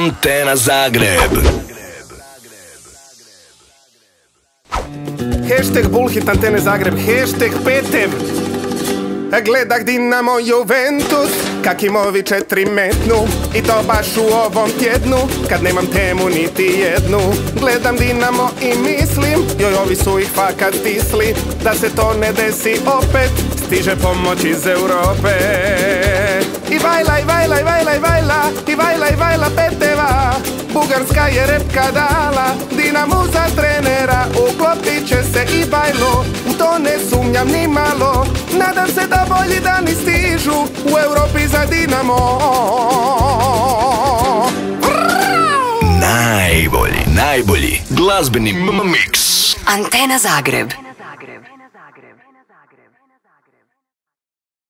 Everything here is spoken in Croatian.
Antena Zagreb. Hashtag Bullhit Antene Zagreb, hashtag Petev. Gledak Dinamo Juventus, Kakimovi četiri metnu I to baš u ovom tjednu, kad nemam temu niti jednu Gledam Dinamo i mislim, joj ovi su ih fakat stisli Da se to ne desi opet, stiže pomoć iz Europe I vajla, i vajla, i vajla, i vajla, i vajla, i vajla Bugarska je repka dala Dinamu za trenera Uklopit će se i bajlo. U to ne sumnjam ni malo Nadam se da bolji dani stižu U Europi za Dinamo. Najbolji, najbolji glazbeni mix Antena Zagreb